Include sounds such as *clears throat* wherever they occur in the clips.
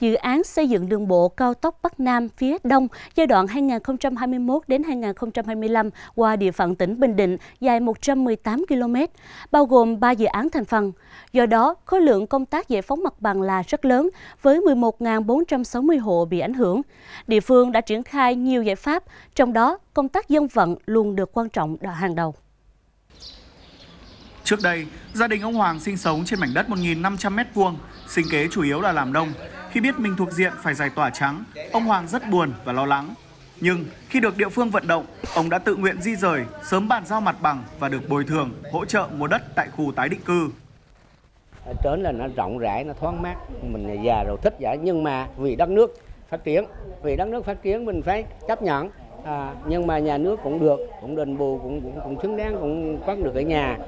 dự án xây dựng đường bộ cao tốc Bắc Nam phía Đông giai đoạn 2021 đến 2025 qua địa phận tỉnh Bình Định dài 118 km, bao gồm 3 dự án thành phần. Do đó, khối lượng công tác giải phóng mặt bằng là rất lớn, với 11.460 hộ bị ảnh hưởng. Địa phương đã triển khai nhiều giải pháp, trong đó công tác dân vận luôn được quan trọng hàng đầu. Trước đây, gia đình ông Hoàng sinh sống trên mảnh đất 1.500 m2, sinh kế chủ yếu là làm nông. Khi biết mình thuộc diện phải giải tỏa trắng, ông Hoàng rất buồn và lo lắng. Nhưng khi được địa phương vận động, ông đã tự nguyện di rời, sớm bàn giao mặt bằng và được bồi thường, hỗ trợ mua đất tại khu tái định cư. Ở trên là nó rộng rãi, nó thoáng mát, mình già rồi thích vậy. Nhưng mà vì đất nước phát triển, vì đất nước phát triển mình phải chấp nhận. À, nhưng mà nhà nước cũng được cũng đền bù cũng cũng, cũng xứng đáng cũng phát được ở nhà.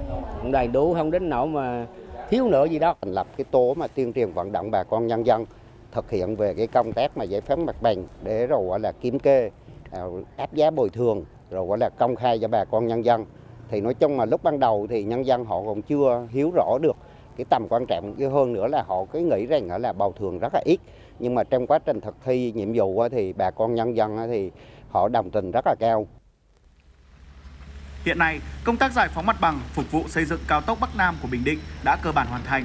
Cũng đầy đủ không đến nỗi mà thiếu nữa gì đó thành lập cái tổ mà tuyên truyền vận động bà con nhân dân thực hiện về cái công tác mà giải phóng mặt bằng để rồi gọi là kiểm kê à, áp giá bồi thường rồi gọi là công khai cho bà con nhân dân thì nói chung là lúc ban đầu thì nhân dân họ còn chưa hiểu rõ được cái tầm quan trọng cái hơn nữa là họ cứ nghĩ rằng là bồi thường rất là ít nhưng mà trong quá trình thực thi nhiệm vụ thì bà con nhân dân thì họ đồng tình rất là cao. Hiện nay, công tác giải phóng mặt bằng phục vụ xây dựng cao tốc Bắc Nam của Bình Định đã cơ bản hoàn thành.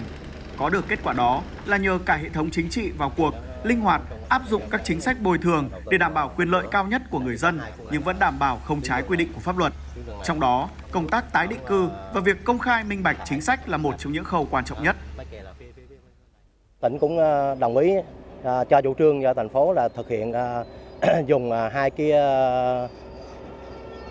Có được kết quả đó là nhờ cả hệ thống chính trị vào cuộc, linh hoạt, áp dụng các chính sách bồi thường để đảm bảo quyền lợi cao nhất của người dân nhưng vẫn đảm bảo không trái quy định của pháp luật. Trong đó, công tác tái định cư và việc công khai minh bạch chính sách là một trong những khâu quan trọng nhất. Tỉnh cũng ờ, đồng ý ờ, cho chủ trương cho thành phố là thực hiện ờ, *clears throat* dùng hai cái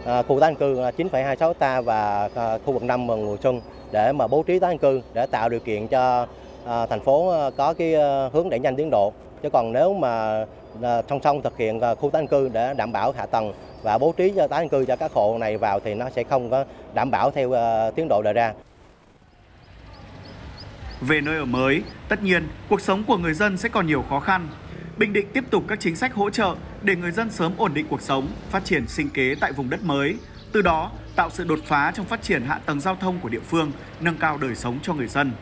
à, khu tái định cư 9,26 ta và à, khu vực 5 mùa xuân để mà bố trí tái định cư để tạo điều kiện cho à, thành phố à, có cái hướng đẩy nhanh tiến độ chứ còn nếu mà song song thực hiện khu tái định cư để đảm bảo hạ tầng và bố trí cho tái định cư cho các hộ này vào thì nó sẽ không có đảm bảo theo tiến độ đề ra. Về nơi ở mới, tất nhiên cuộc sống của người dân sẽ còn nhiều khó khăn Bình Định tiếp tục các chính sách hỗ trợ để người dân sớm ổn định cuộc sống, phát triển sinh kế tại vùng đất mới, từ đó tạo sự đột phá trong phát triển hạ tầng giao thông của địa phương, nâng cao đời sống cho người dân.